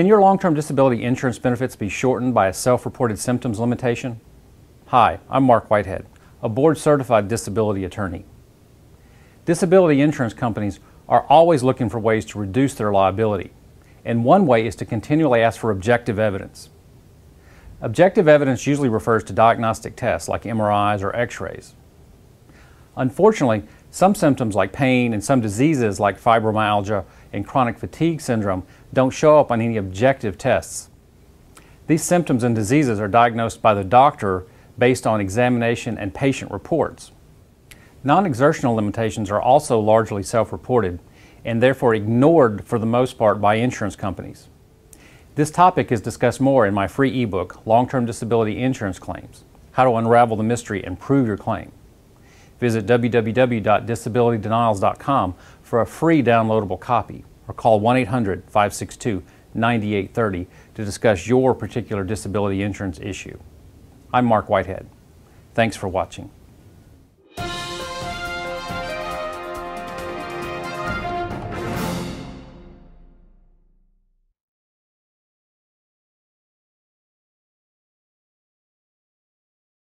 Can your long-term disability insurance benefits be shortened by a self-reported symptoms limitation? Hi, I'm Marc Whitehead, a board-certified disability attorney. Disability insurance companies are always looking for ways to reduce their liability, and one way is to continually ask for objective evidence. Objective evidence usually refers to diagnostic tests like MRIs or x-rays. Unfortunately, some symptoms like pain and some diseases like fibromyalgia and chronic fatigue syndrome don't show up on any objective tests. These symptoms and diseases are diagnosed by the doctor based on examination and patient reports. Non-exertional limitations are also largely self-reported and therefore ignored for the most part by insurance companies. This topic is discussed more in my free ebook, Long-Term Disability Insurance Claims, How to Unravel the Mystery and Prove Your Claim. Visit www.disabilitydenials.com for a free downloadable copy or call 1-800-562-9830 to discuss your particular disability insurance issue. I'm Marc Whitehead. Thanks for watching.